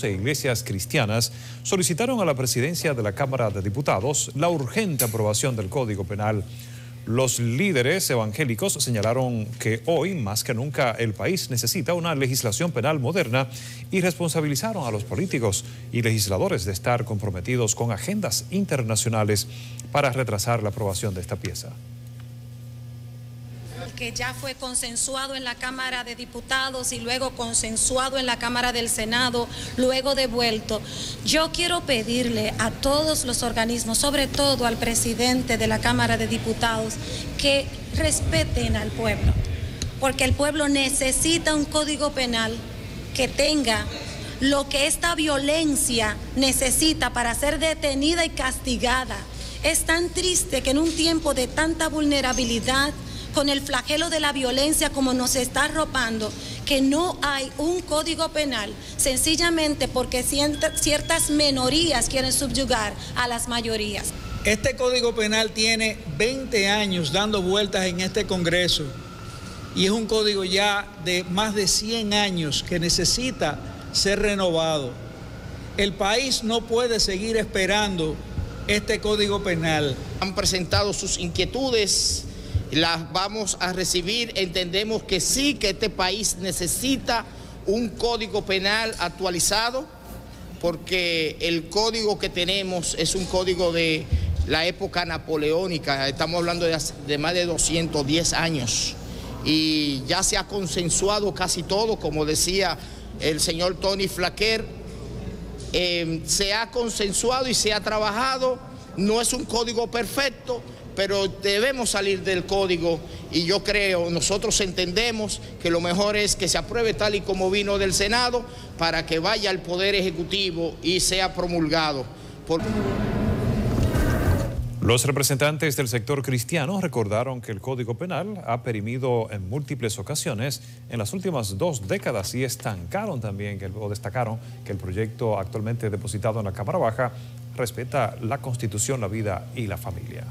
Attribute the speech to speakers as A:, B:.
A: e iglesias cristianas solicitaron a la presidencia de la Cámara de Diputados la urgente aprobación del Código Penal. Los líderes evangélicos señalaron que hoy, más que nunca, el país necesita una legislación penal moderna y responsabilizaron a los políticos y legisladores de estar comprometidos con agendas internacionales para retrasar la aprobación de esta pieza
B: que ya fue consensuado en la Cámara de Diputados y luego consensuado en la Cámara del Senado, luego devuelto. Yo quiero pedirle a todos los organismos, sobre todo al presidente de la Cámara de Diputados, que respeten al pueblo, porque el pueblo necesita un código penal que tenga lo que esta violencia necesita para ser detenida y castigada. Es tan triste que en un tiempo de tanta vulnerabilidad, con el flagelo de la violencia como nos está arropando, que no hay un código penal, sencillamente porque ciertas minorías quieren subyugar a las mayorías.
C: Este código penal tiene 20 años dando vueltas en este Congreso y es un código ya de más de 100 años que necesita ser renovado. El país no puede seguir esperando este código penal.
D: Han presentado sus inquietudes las vamos a recibir. Entendemos que sí, que este país necesita un código penal actualizado, porque el código que tenemos es un código de la época napoleónica, estamos hablando de, más de 210 años, y ya se ha consensuado casi todo, como decía el señor Tony Flaquer, eh, se ha consensuado y se ha trabajado, no es un código perfecto, pero debemos salir del código y yo creo, nosotros entendemos que lo mejor es que se apruebe tal y como vino del Senado para que vaya al Poder Ejecutivo y sea promulgado.
A: Los representantes del sector cristiano recordaron que el Código Penal ha perimido en múltiples ocasiones en las últimas dos décadas y estancaron también, o destacaron que el proyecto actualmente depositado en la Cámara Baja respeta la Constitución, la vida y la familia.